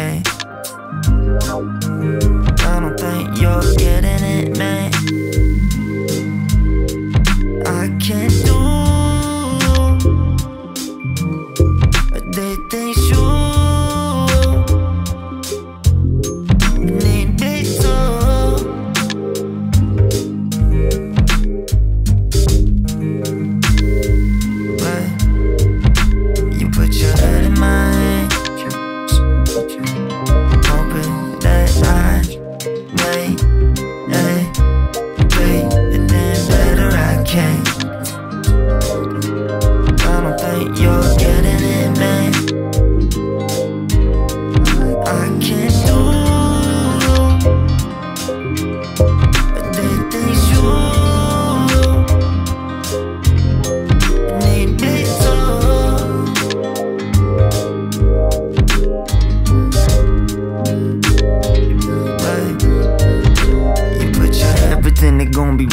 okay.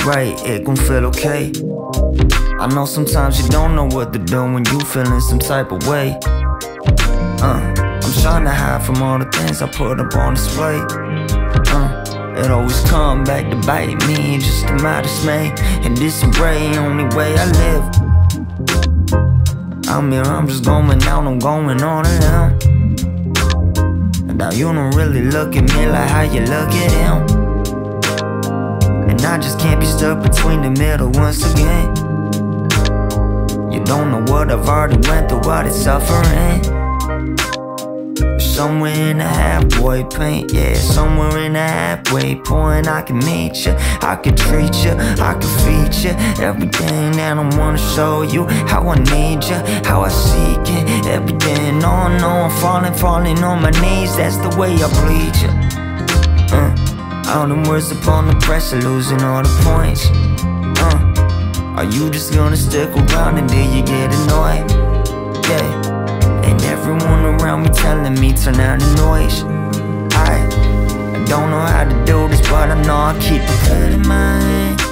Right, it gon' feel okay. I know sometimes you don't know what to do when you feeling some type of way. Uh, I'm trying to hide from all the things I put up on display. Uh, it always come back to bite me, just a my dismay. And the only way I live. I'm here, I'm just going out, I'm going on and. Now you don't really look at me like how you look at him. And I just can't be stuck between the middle once again. You don't know what I've already went through, what it's suffering. Somewhere in the halfway point, yeah, somewhere in the halfway point I can meet you, I can treat you, I can feed you Everything that I wanna show you, how I need you, how I seek it Everything, no, no, I'm falling, falling on my knees, that's the way I bleed you All them words upon the pressure, losing all the points. Uh, Are you just gonna stick around until you get annoyed? Yeah and everyone around me telling me turn out the noise. I, I don't know how to do this but I know I keep it good in mind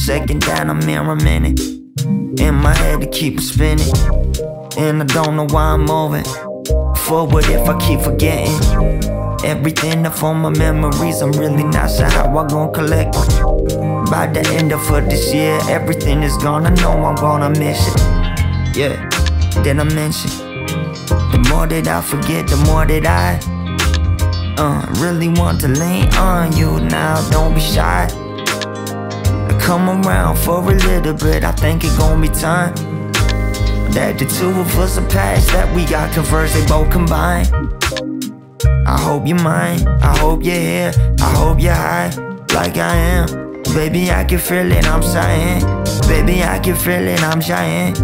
second that I'm here a minute. In my head to keep spinning. And I don't know why I'm moving Forward if I keep forgetting. Everything up on my memories I'm really not sure how I gon' collect. By the end of this year Everything is gone, I know I'm gonna miss it. Yeah, then I mention. The more that I forget, the more that I uh, really want to lean on you. Now, don't be shy come around for a little bit I think it gon' be time. That the two of us are past That we got converse, they both combine I hope you're mine I hope you're here I hope you're high Like I am. Baby, I can feel it, I'm sighing Baby, I can feel it, I'm shying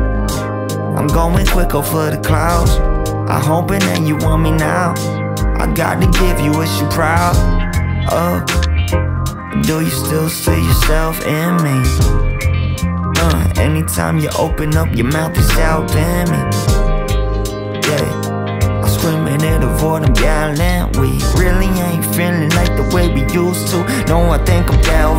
I'm going quicker for the clouds. I'm hoping that you want me now. I got to give you what you're proud of oh. Do you still see yourself in me? Uh, anytime you open up your mouth, it's out in me. Yeah, I'm screaming at the void, I'm yelling. We really ain't feeling like the way we used to. No, I think I'm delving